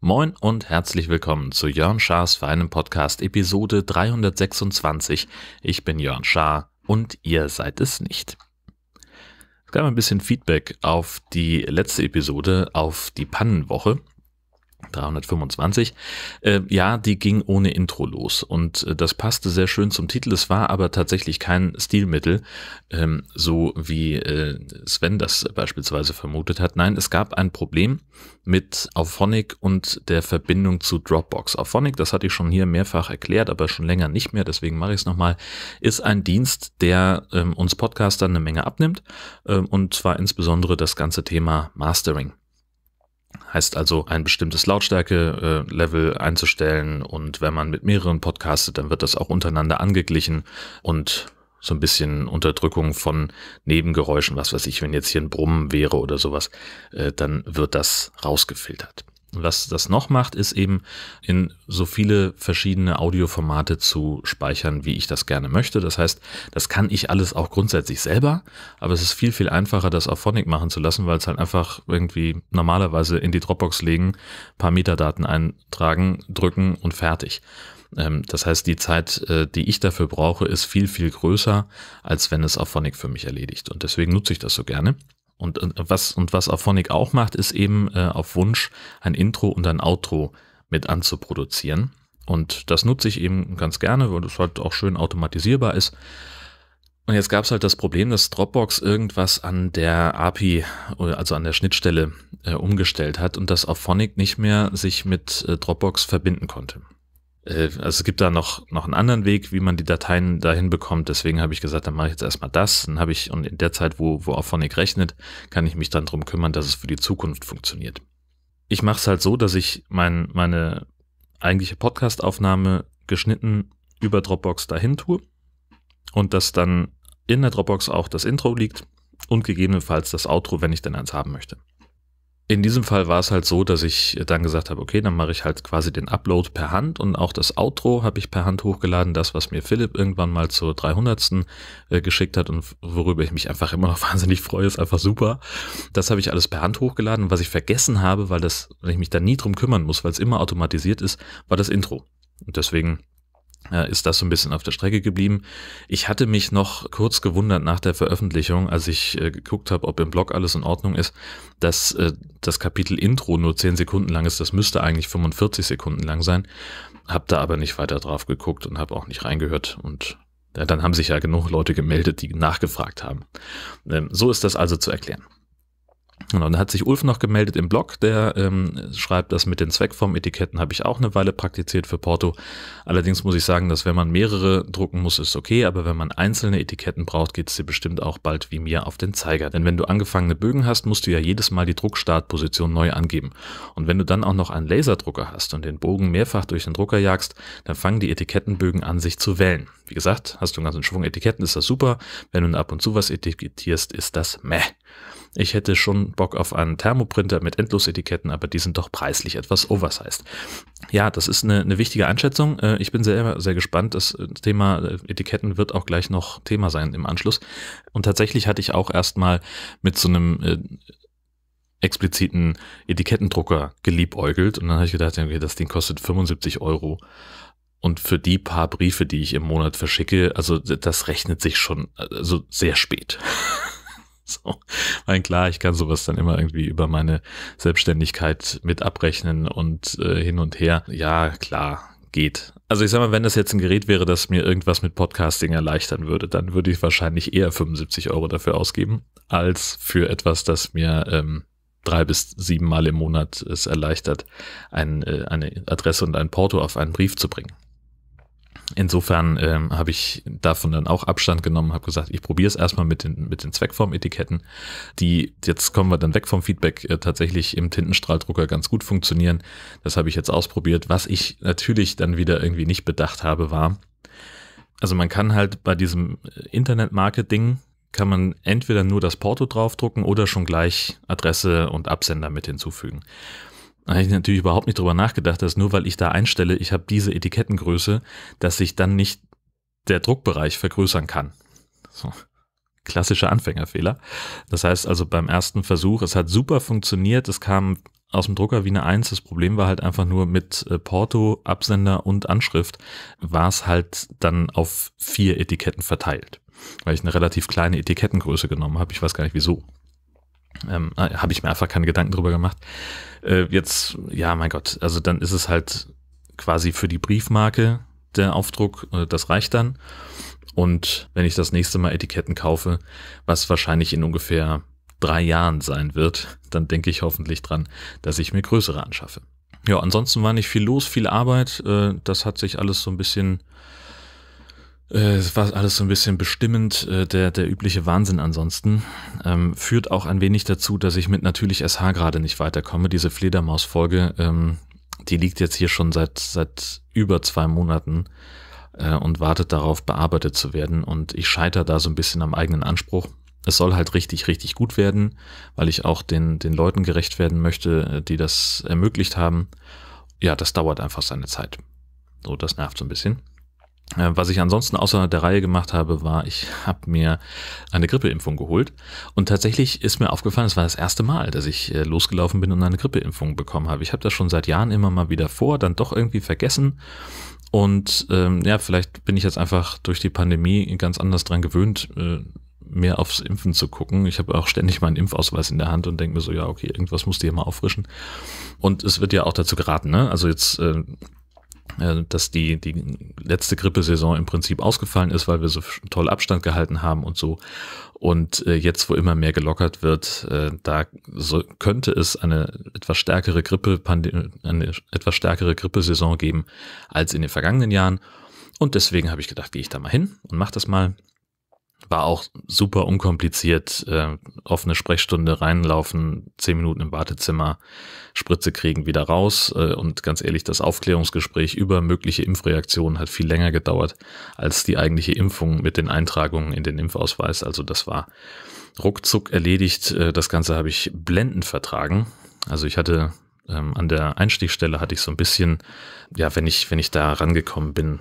Moin und herzlich willkommen zu Jörn Schars feinem Podcast Episode 326. Ich bin Jörn Schaar und ihr seid es nicht. Es gab ein bisschen Feedback auf die letzte Episode, auf die Pannenwoche. 325. Äh, ja, die ging ohne Intro los und äh, das passte sehr schön zum Titel. Es war aber tatsächlich kein Stilmittel, ähm, so wie äh, Sven das beispielsweise vermutet hat. Nein, es gab ein Problem mit Auphonic und der Verbindung zu Dropbox. Auphonic, das hatte ich schon hier mehrfach erklärt, aber schon länger nicht mehr, deswegen mache ich es nochmal, ist ein Dienst, der ähm, uns Podcastern eine Menge abnimmt ähm, und zwar insbesondere das ganze Thema Mastering. Heißt also, ein bestimmtes Lautstärke-Level einzustellen und wenn man mit mehreren podcastet, dann wird das auch untereinander angeglichen und so ein bisschen Unterdrückung von Nebengeräuschen, was weiß ich, wenn jetzt hier ein Brummen wäre oder sowas, äh, dann wird das rausgefiltert. Was das noch macht, ist eben in so viele verschiedene Audioformate zu speichern, wie ich das gerne möchte. Das heißt, das kann ich alles auch grundsätzlich selber, aber es ist viel, viel einfacher, das auf Phonic machen zu lassen, weil es halt einfach irgendwie normalerweise in die Dropbox legen, paar Metadaten eintragen, drücken und fertig. Ähm, das heißt, die Zeit, äh, die ich dafür brauche, ist viel, viel größer, als wenn es auf Phonic für mich erledigt. Und deswegen nutze ich das so gerne. Und, und was, und was Auphonic auch macht, ist eben äh, auf Wunsch ein Intro und ein Outro mit anzuproduzieren. Und das nutze ich eben ganz gerne, weil das halt auch schön automatisierbar ist. Und jetzt gab es halt das Problem, dass Dropbox irgendwas an der API, also an der Schnittstelle, äh, umgestellt hat und dass Auphonic nicht mehr sich mit äh, Dropbox verbinden konnte. Äh, also es gibt da noch, noch einen anderen Weg, wie man die Dateien dahin bekommt. Deswegen habe ich gesagt, dann mache ich jetzt erstmal das. Dann habe ich, und in der Zeit, wo, wo Auphonic rechnet, kann ich mich dann drum kümmern, dass es für die Zukunft funktioniert. Ich mache es halt so, dass ich mein, meine eigentliche Podcastaufnahme geschnitten über Dropbox dahin tue und dass dann in der Dropbox auch das Intro liegt und gegebenenfalls das Outro, wenn ich denn eins haben möchte. In diesem Fall war es halt so, dass ich dann gesagt habe, okay, dann mache ich halt quasi den Upload per Hand und auch das Outro habe ich per Hand hochgeladen, das, was mir Philipp irgendwann mal zur 300. Äh, geschickt hat und worüber ich mich einfach immer noch wahnsinnig freue, ist einfach super. Das habe ich alles per Hand hochgeladen was ich vergessen habe, weil das, weil ich mich da nie drum kümmern muss, weil es immer automatisiert ist, war das Intro. Und deswegen ist das so ein bisschen auf der Strecke geblieben. Ich hatte mich noch kurz gewundert nach der Veröffentlichung, als ich äh, geguckt habe, ob im Blog alles in Ordnung ist, dass äh, das Kapitel Intro nur 10 Sekunden lang ist. Das müsste eigentlich 45 Sekunden lang sein. Hab da aber nicht weiter drauf geguckt und habe auch nicht reingehört. Und ja, dann haben sich ja genug Leute gemeldet, die nachgefragt haben. Ähm, so ist das also zu erklären. Genau, dann hat sich Ulf noch gemeldet im Blog, der ähm, schreibt, dass mit den Zweckform-Etiketten habe ich auch eine Weile praktiziert für Porto. Allerdings muss ich sagen, dass wenn man mehrere drucken muss, ist okay, aber wenn man einzelne Etiketten braucht, geht es dir bestimmt auch bald wie mir auf den Zeiger. Denn wenn du angefangene Bögen hast, musst du ja jedes Mal die Druckstartposition neu angeben. Und wenn du dann auch noch einen Laserdrucker hast und den Bogen mehrfach durch den Drucker jagst, dann fangen die Etikettenbögen an, sich zu wellen. Wie gesagt, hast du einen ganzen Schwung Etiketten, ist das super. Wenn du ab und zu was etikettierst, ist das meh. Ich hätte schon Bock auf einen Thermoprinter mit Endlosetiketten, aber die sind doch preislich etwas oversized. Ja, das ist eine, eine wichtige Einschätzung. Äh, ich bin selber sehr gespannt. Das Thema äh, Etiketten wird auch gleich noch Thema sein im Anschluss. Und tatsächlich hatte ich auch erstmal mit so einem äh, expliziten Etikettendrucker geliebäugelt und dann habe ich gedacht, okay, das Ding kostet 75 Euro. Und für die paar Briefe, die ich im Monat verschicke, also das rechnet sich schon also sehr spät. So, mein klar, ich kann sowas dann immer irgendwie über meine Selbstständigkeit mit abrechnen und äh, hin und her. Ja, klar, geht. Also ich sag mal, wenn das jetzt ein Gerät wäre, das mir irgendwas mit Podcasting erleichtern würde, dann würde ich wahrscheinlich eher 75 Euro dafür ausgeben, als für etwas, das mir ähm, drei bis sieben Mal im Monat es erleichtert, ein, äh, eine Adresse und ein Porto auf einen Brief zu bringen. Insofern ähm, habe ich davon dann auch Abstand genommen, habe gesagt, ich probiere es erstmal mit den, mit den Zweckform-Etiketten, die, jetzt kommen wir dann weg vom Feedback, äh, tatsächlich im Tintenstrahldrucker ganz gut funktionieren. Das habe ich jetzt ausprobiert. Was ich natürlich dann wieder irgendwie nicht bedacht habe, war, also man kann halt bei diesem Internet-Marketing, kann man entweder nur das Porto draufdrucken oder schon gleich Adresse und Absender mit hinzufügen. Da habe ich natürlich überhaupt nicht drüber nachgedacht, dass nur weil ich da einstelle, ich habe diese Etikettengröße, dass sich dann nicht der Druckbereich vergrößern kann. So. Klassischer Anfängerfehler. Das heißt also beim ersten Versuch, es hat super funktioniert, es kam aus dem Drucker wie eine Eins. Das Problem war halt einfach nur mit äh, Porto, Absender und Anschrift war es halt dann auf vier Etiketten verteilt, weil ich eine relativ kleine Etikettengröße genommen habe. Ich weiß gar nicht wieso. Ähm, äh, habe ich mir einfach keine Gedanken drüber gemacht. Äh, jetzt, ja, mein Gott, also dann ist es halt quasi für die Briefmarke der Aufdruck, äh, das reicht dann. Und wenn ich das nächste Mal Etiketten kaufe, was wahrscheinlich in ungefähr drei Jahren sein wird, dann denke ich hoffentlich dran, dass ich mir größere anschaffe. Ja, ansonsten war nicht viel los, viel Arbeit. Äh, das hat sich alles so ein bisschen, es war alles so ein bisschen bestimmend. Äh, der, der übliche Wahnsinn ansonsten ähm, führt auch ein wenig dazu, dass ich mit natürlich SH gerade nicht weiterkomme. Diese Fledermaus-Folge, ähm, die liegt jetzt hier schon seit, seit über zwei Monaten und wartet darauf, bearbeitet zu werden. Und ich scheitere da so ein bisschen am eigenen Anspruch es soll halt richtig, richtig gut werden, weil ich auch den, den Leuten gerecht werden möchte, äh, die das ermöglicht haben. Ja, das dauert einfach seine Zeit. So, das nervt so ein bisschen. Äh, was ich ansonsten außer der Reihe gemacht habe, war, ich habe mir eine Grippeimpfung geholt. Und tatsächlich ist mir aufgefallen, es war das erste Mal, dass ich äh, losgelaufen bin und eine Grippeimpfung bekommen habe. Ich habe das schon seit Jahren immer mal wieder vor, dann doch irgendwie vergessen. Und ähm, ja, vielleicht bin ich jetzt einfach durch die Pandemie ganz anders dran gewöhnt, äh, mehr aufs Impfen zu gucken. Ich habe auch ständig meinen Impfausweis in der Hand und denke mir so, ja, okay, irgendwas musst du hier mal auffrischen. Und es wird ja auch dazu geraten, ne? Also jetzt, äh, dass die, die letzte Grippesaison im Prinzip ausgefallen ist, weil wir so toll Abstand gehalten haben und so. Und äh, jetzt, wo immer mehr gelockert wird, äh, da so, könnte es eine etwas stärkere Grippe, eine etwas stärkere Grippesaison geben als in den vergangenen Jahren. Und deswegen habe ich gedacht, gehe ich da mal hin und mache das mal. War auch super unkompliziert. Äh, offene Sprechstunde reinlaufen, zehn Minuten im Wartezimmer, Spritze kriegen, wieder raus. Äh, und ganz ehrlich, das Aufklärungsgespräch über mögliche Impfreaktionen hat viel länger gedauert als die eigentliche Impfung mit den Eintragungen in den Impfausweis. Also das war ruckzuck erledigt. Äh, das Ganze habe ich blendend vertragen. Also ich hatte ähm, an der Einstichstelle hatte ich so ein bisschen, ja, wenn ich, wenn ich da rangekommen bin,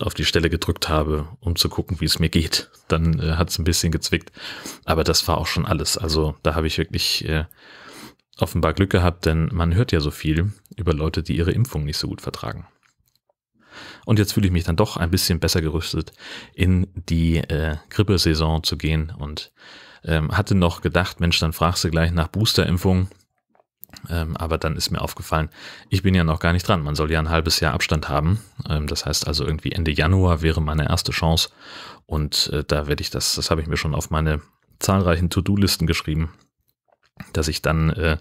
auf die Stelle gedrückt habe, um zu gucken, wie es mir geht, dann äh, hat es ein bisschen gezwickt. Aber das war auch schon alles. Also da habe ich wirklich äh, offenbar Glück gehabt, denn man hört ja so viel über Leute, die ihre Impfung nicht so gut vertragen. Und jetzt fühle ich mich dann doch ein bisschen besser gerüstet, in die äh, Grippesaison zu gehen und ähm, hatte noch gedacht, Mensch, dann fragst du gleich nach Boosterimpfung. Ähm, aber dann ist mir aufgefallen, ich bin ja noch gar nicht dran. Man soll ja ein halbes Jahr Abstand haben. Ähm, das heißt also irgendwie Ende Januar wäre meine erste Chance. Und äh, da werde ich das, das habe ich mir schon auf meine zahlreichen To-Do-Listen geschrieben, dass ich dann äh,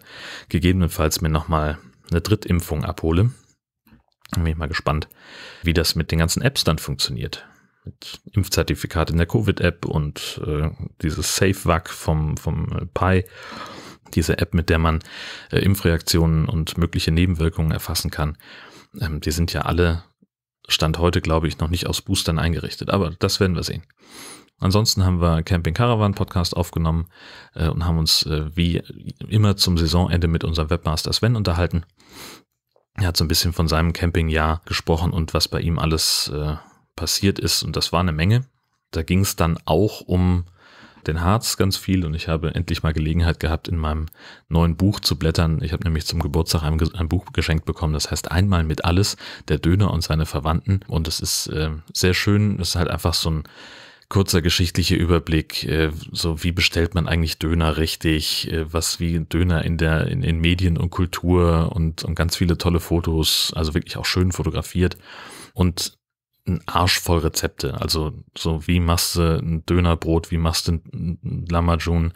gegebenenfalls mir nochmal eine Drittimpfung abhole. Bin ich mal gespannt, wie das mit den ganzen Apps dann funktioniert. Mit Impfzertifikat in der Covid-App und äh, dieses SafeVac vom, vom Pi diese App, mit der man äh, Impfreaktionen und mögliche Nebenwirkungen erfassen kann, ähm, die sind ja alle Stand heute, glaube ich, noch nicht aus Boostern eingerichtet, aber das werden wir sehen. Ansonsten haben wir Camping Caravan Podcast aufgenommen äh, und haben uns äh, wie immer zum Saisonende mit unserem Webmaster Sven unterhalten. Er hat so ein bisschen von seinem Campingjahr gesprochen und was bei ihm alles äh, passiert ist und das war eine Menge. Da ging es dann auch um den Harz ganz viel und ich habe endlich mal Gelegenheit gehabt, in meinem neuen Buch zu blättern. Ich habe nämlich zum Geburtstag ein, ein Buch geschenkt bekommen, das heißt einmal mit alles, der Döner und seine Verwandten. Und es ist äh, sehr schön, es ist halt einfach so ein kurzer geschichtlicher Überblick, äh, so wie bestellt man eigentlich Döner richtig, äh, was wie Döner in der in, in Medien und Kultur und, und ganz viele tolle Fotos, also wirklich auch schön fotografiert. Und ein Arsch voll Rezepte. Also so wie machst du ein Dönerbrot, wie machst du ein Lamajun,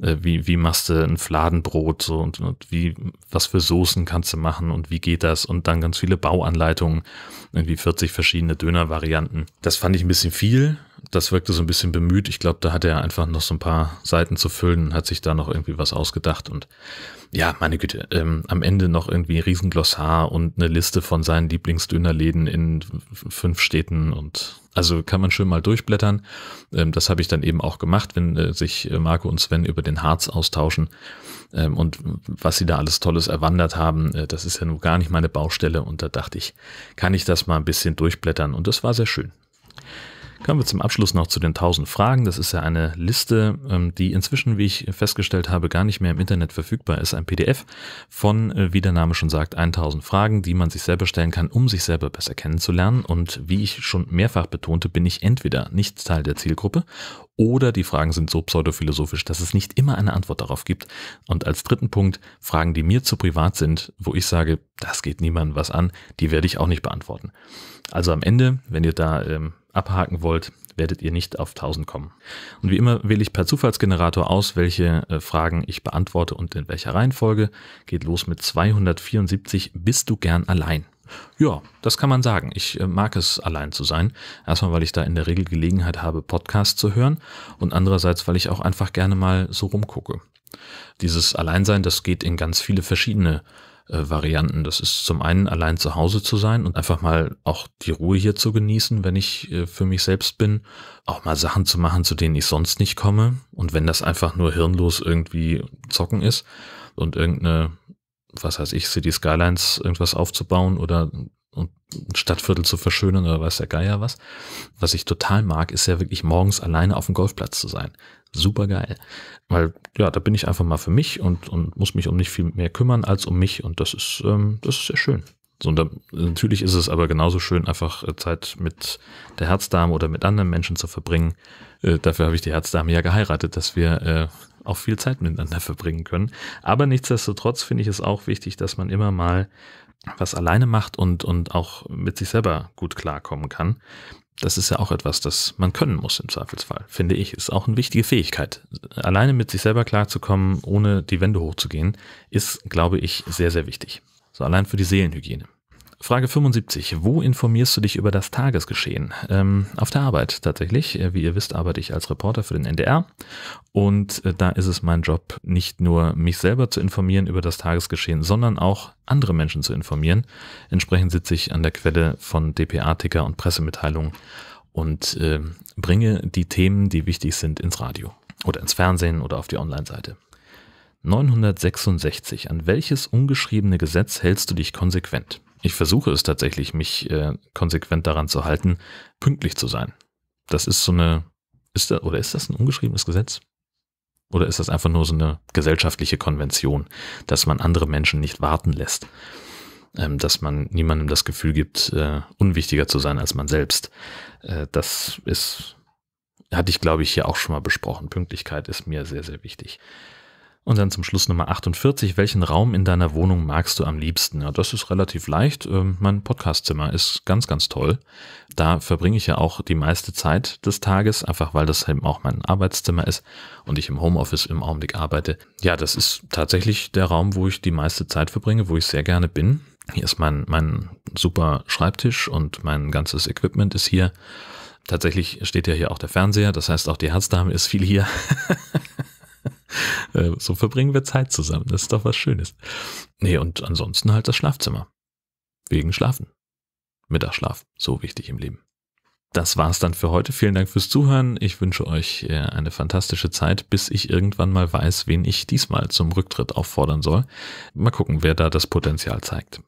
äh, wie, wie machst du ein Fladenbrot so und, und wie, was für Soßen kannst du machen und wie geht das und dann ganz viele Bauanleitungen, irgendwie 40 verschiedene Dönervarianten. Das fand ich ein bisschen viel. Das wirkte so ein bisschen bemüht. Ich glaube, da hat er einfach noch so ein paar Seiten zu füllen, hat sich da noch irgendwie was ausgedacht und ja, meine Güte, ähm, am Ende noch irgendwie Riesenglossar und eine Liste von seinen Lieblingsdönerläden in fünf Städten und Also kann man schön mal durchblättern. Ähm, das habe ich dann eben auch gemacht, wenn äh, sich äh, Marco und Sven über den Harz austauschen ähm, und was sie da alles Tolles erwandert haben. Äh, das ist ja nun gar nicht meine Baustelle und da dachte ich, kann ich das mal ein bisschen durchblättern und das war sehr schön. Kommen wir zum Abschluss noch zu den 1000 Fragen. Das ist ja eine Liste, ähm, die inzwischen, wie ich festgestellt habe, gar nicht mehr im Internet verfügbar ist. Ein PDF von, äh, wie der Name schon sagt, 1000 Fragen, die man sich selber stellen kann, um sich selber besser kennenzulernen. Und wie ich schon mehrfach betonte, bin ich entweder nicht Teil der Zielgruppe oder die Fragen sind so pseudophilosophisch, dass es nicht immer eine Antwort darauf gibt. Und als dritten Punkt, Fragen, die mir zu privat sind, wo ich sage, das geht niemandem was an, die werde ich auch nicht beantworten. Also am Ende, wenn ihr da ähm, abhaken wollt, werdet ihr nicht auf 1000 kommen. Und wie immer wähle ich per Zufallsgenerator aus, welche äh, Fragen ich beantworte und in welcher Reihenfolge. Geht los mit 274. Bist du gern allein? Ja, das kann man sagen. Ich äh, mag es, allein zu sein. Erstmal, weil ich da in der Regel Gelegenheit habe, Podcasts zu hören und andererseits, weil ich auch einfach gerne mal so rumgucke. Dieses Alleinsein, das geht in ganz viele verschiedene äh, Varianten. Das ist zum einen allein zu Hause zu sein und einfach mal auch die Ruhe hier zu genießen, wenn ich äh, für mich selbst bin, auch mal Sachen zu machen, zu denen ich sonst nicht komme. Und wenn das einfach nur hirnlos irgendwie zocken ist und irgendeine, was weiß ich, City Skylines irgendwas aufzubauen oder und ein Stadtviertel zu verschönern oder weiß der Geier was. Was ich total mag, ist ja wirklich morgens alleine auf dem Golfplatz zu sein. Super geil. Weil, ja, da bin ich einfach mal für mich und, und muss mich um nicht viel mehr kümmern als um mich und das ist, ähm, das ist sehr schön. So, und da, natürlich ist es aber genauso schön, einfach äh, Zeit mit der Herzdame oder mit anderen Menschen zu verbringen. Äh, dafür habe ich die Herzdame ja geheiratet, dass wir äh, auch viel Zeit miteinander verbringen können. Aber nichtsdestotrotz finde ich es auch wichtig, dass man immer mal was alleine macht und, und auch mit sich selber gut klarkommen kann. Das ist ja auch etwas, das man können muss im Zweifelsfall, finde ich. Ist auch eine wichtige Fähigkeit. Alleine mit sich selber klarzukommen, ohne die Wände hochzugehen, ist, glaube ich, sehr, sehr wichtig. So allein für die Seelenhygiene. Frage 75. Wo informierst du dich über das Tagesgeschehen? Ähm, auf der Arbeit tatsächlich. Äh, wie ihr wisst, arbeite ich als Reporter für den NDR. Und äh, da ist es mein Job, nicht nur mich selber zu informieren über das Tagesgeschehen, sondern auch andere Menschen zu informieren. Entsprechend sitze ich an der Quelle von DPA-Ticker und Pressemitteilungen und äh, bringe die Themen, die wichtig sind, ins Radio oder ins Fernsehen oder auf die Online-Seite. 966. An welches ungeschriebene Gesetz hältst du dich konsequent? Ich versuche es tatsächlich, mich äh, konsequent daran zu halten, pünktlich zu sein. Das ist so eine, ist da, oder ist das ein ungeschriebenes Gesetz? Oder ist das einfach nur so eine gesellschaftliche Konvention, dass man andere Menschen nicht warten lässt? Ähm, dass man niemandem das Gefühl gibt, äh, unwichtiger zu sein als man selbst. Äh, das ist, hatte ich glaube ich hier auch schon mal besprochen. Pünktlichkeit ist mir sehr, sehr wichtig. Und dann zum Schluss Nummer 48. Welchen Raum in deiner Wohnung magst du am liebsten? Ja, das ist relativ leicht. Ähm, mein Podcastzimmer ist ganz, ganz toll. Da verbringe ich ja auch die meiste Zeit des Tages, einfach weil das eben auch mein Arbeitszimmer ist und ich im Homeoffice im Augenblick arbeite. Ja, das ist tatsächlich der Raum, wo ich die meiste Zeit verbringe, wo ich sehr gerne bin. Hier ist mein, mein super Schreibtisch und mein ganzes Equipment ist hier. Tatsächlich steht ja hier auch der Fernseher, das heißt auch die Herzdame ist viel hier. Äh, so verbringen wir Zeit zusammen. Das ist doch was Schönes. Nee, und ansonsten halt das Schlafzimmer. Wegen Schlafen. Mittagsschlaf. So wichtig im Leben. Das war's dann für heute. Vielen Dank fürs Zuhören. Ich wünsche euch äh, eine fantastische Zeit, bis ich irgendwann mal weiß, wen ich diesmal zum Rücktritt auffordern soll. Mal gucken, wer da das Potenzial zeigt.